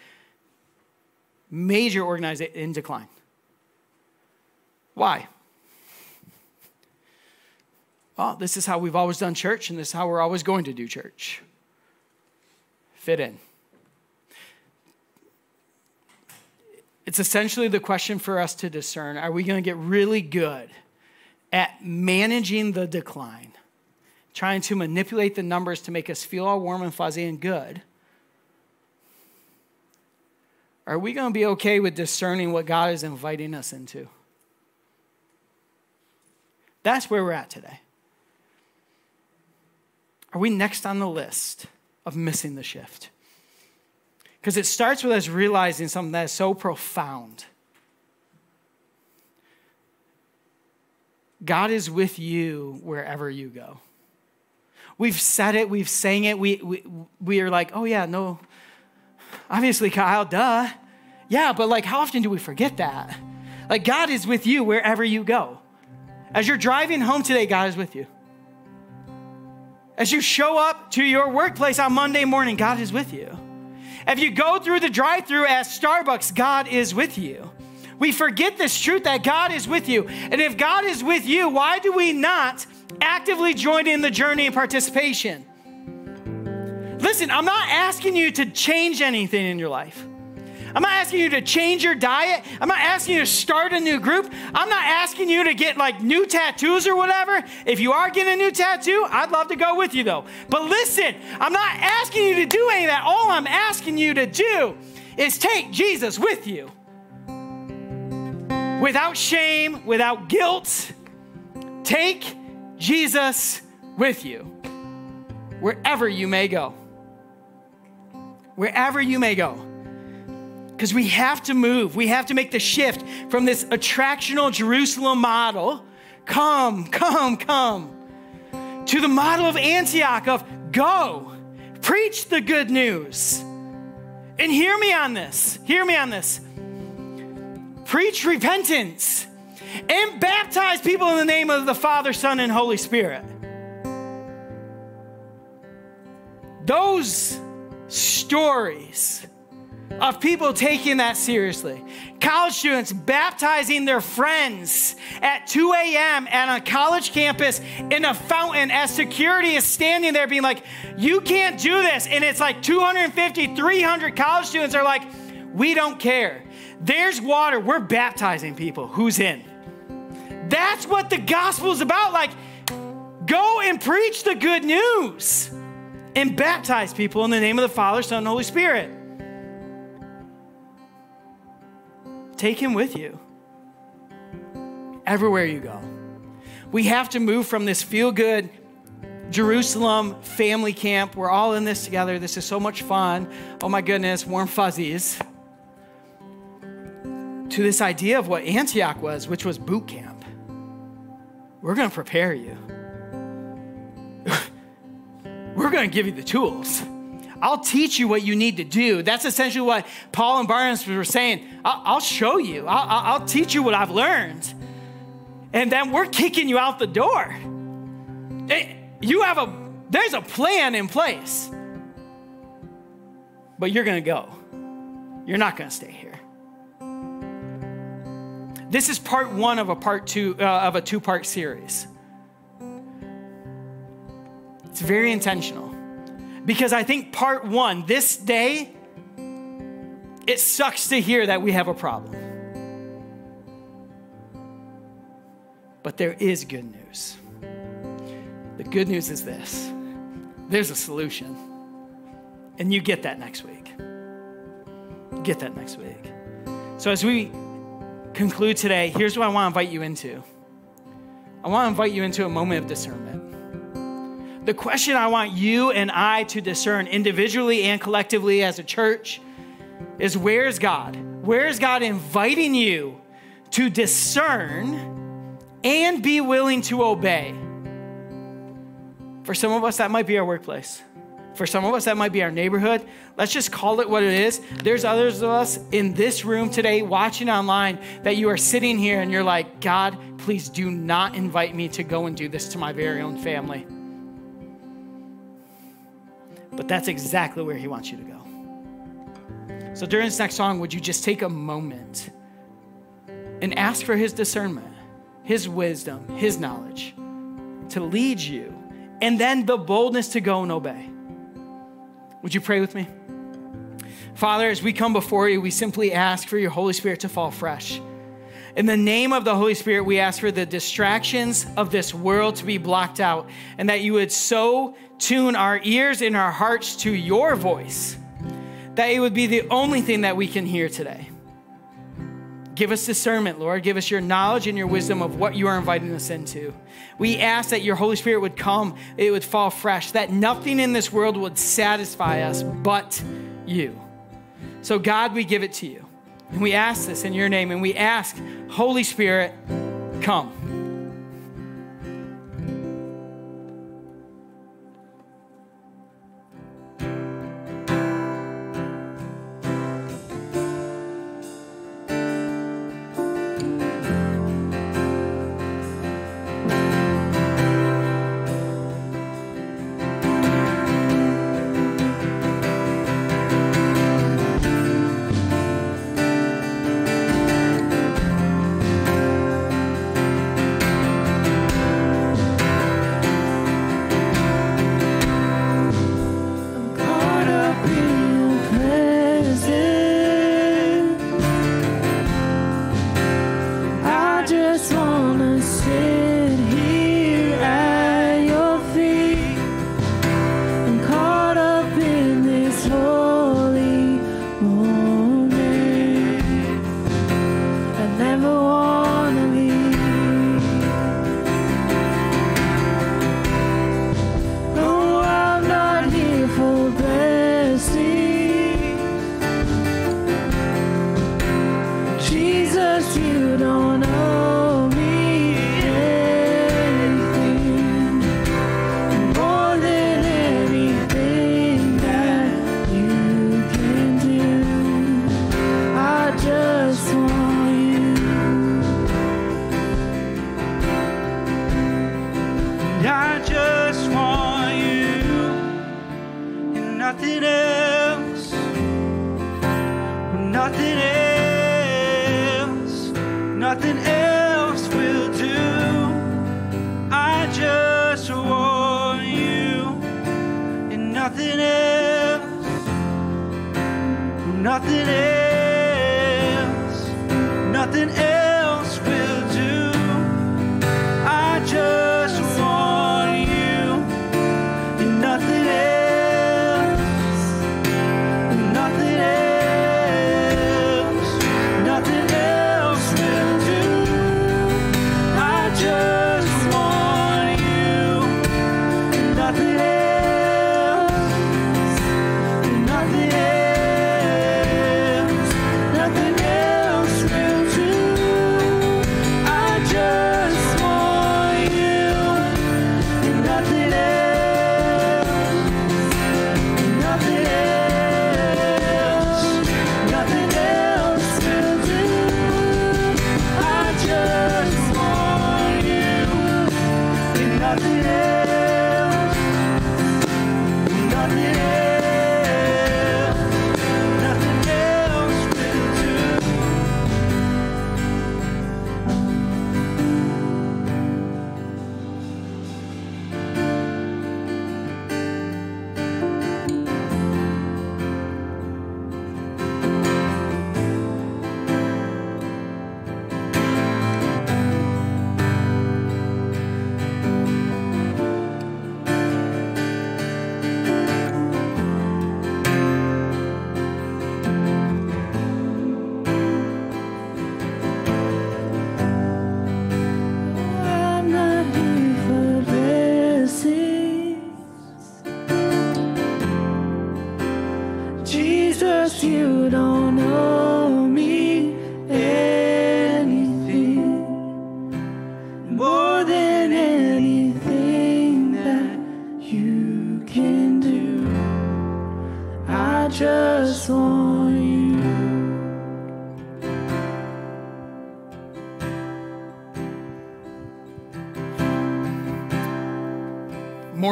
major organizations in decline. Why? Well, this is how we've always done church, and this is how we're always going to do church. Fit in. It's essentially the question for us to discern are we going to get really good at managing the decline, trying to manipulate the numbers to make us feel all warm and fuzzy and good? Are we going to be okay with discerning what God is inviting us into? That's where we're at today. Are we next on the list of missing the shift? Because it starts with us realizing something that is so profound. God is with you wherever you go. We've said it, we've sang it, we, we, we are like, oh yeah, no, obviously, Kyle, duh. Yeah, but like, how often do we forget that? Like, God is with you wherever you go. As you're driving home today, God is with you. As you show up to your workplace on Monday morning, God is with you. If you go through the drive through at Starbucks, God is with you. We forget this truth that God is with you. And if God is with you, why do we not actively join in the journey and participation? Listen, I'm not asking you to change anything in your life. I'm not asking you to change your diet. I'm not asking you to start a new group. I'm not asking you to get like new tattoos or whatever. If you are getting a new tattoo, I'd love to go with you though. But listen, I'm not asking you to do any of that. All I'm asking you to do is take Jesus with you. Without shame, without guilt, take Jesus with you wherever you may go. Wherever you may go because we have to move. We have to make the shift from this attractional Jerusalem model come, come, come to the model of Antioch of go, preach the good news. And hear me on this. Hear me on this. Preach repentance and baptize people in the name of the Father, Son, and Holy Spirit. Those stories of people taking that seriously. College students baptizing their friends at 2 a.m. at a college campus in a fountain as security is standing there being like, You can't do this. And it's like 250, 300 college students are like, We don't care. There's water. We're baptizing people. Who's in? That's what the gospel is about. Like, go and preach the good news and baptize people in the name of the Father, Son, and Holy Spirit. Take him with you everywhere you go. We have to move from this feel good Jerusalem family camp. We're all in this together. This is so much fun. Oh my goodness, warm fuzzies. To this idea of what Antioch was, which was boot camp. We're going to prepare you. We're going to give you the tools. I'll teach you what you need to do. That's essentially what Paul and Barnabas were saying. I'll, I'll show you, I'll, I'll teach you what I've learned. And then we're kicking you out the door. You have a, there's a plan in place. But you're going to go. You're not going to stay here. This is part one of a part two uh, of a two part series. It's very intentional. Because I think part one, this day, it sucks to hear that we have a problem. But there is good news. The good news is this there's a solution. And you get that next week. get that next week. So, as we conclude today, here's what I want to invite you into I want to invite you into a moment of discernment. The question I want you and I to discern individually and collectively as a church is where's God? Where's God inviting you to discern and be willing to obey? For some of us, that might be our workplace. For some of us, that might be our neighborhood. Let's just call it what it is. There's others of us in this room today watching online that you are sitting here and you're like, God, please do not invite me to go and do this to my very own family. But that's exactly where He wants you to go. So during this next song, would you just take a moment and ask for His discernment, His wisdom, His knowledge to lead you, and then the boldness to go and obey? Would you pray with me? Father, as we come before you, we simply ask for your Holy Spirit to fall fresh. In the name of the Holy Spirit, we ask for the distractions of this world to be blocked out and that you would so tune our ears and our hearts to your voice that it would be the only thing that we can hear today. Give us discernment, Lord. Give us your knowledge and your wisdom of what you are inviting us into. We ask that your Holy Spirit would come, it would fall fresh, that nothing in this world would satisfy us but you. So, God, we give it to you. And we ask this in your name, and we ask, Holy Spirit, come.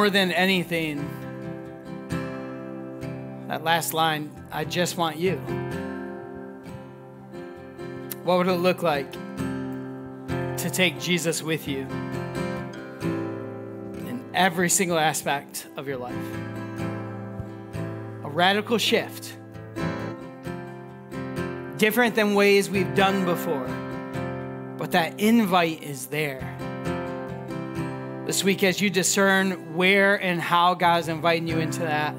More than anything, that last line, I just want you. What would it look like to take Jesus with you in every single aspect of your life? A radical shift different than ways we've done before. But that invite is there. This week, as you discern where and how God is inviting you into that,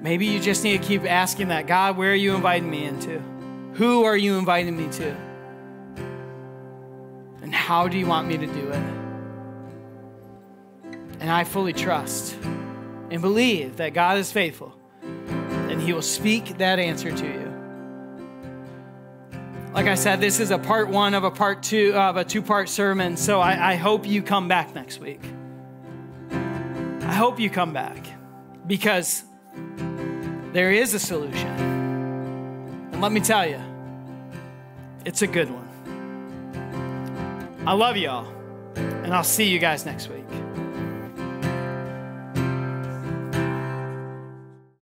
maybe you just need to keep asking that God, where are you inviting me into? Who are you inviting me to? And how do you want me to do it? And I fully trust and believe that God is faithful and He will speak that answer to you. Like I said, this is a part one of a part two of a two part sermon, so I, I hope you come back next week. I hope you come back because there is a solution. And let me tell you, it's a good one. I love y'all, and I'll see you guys next week.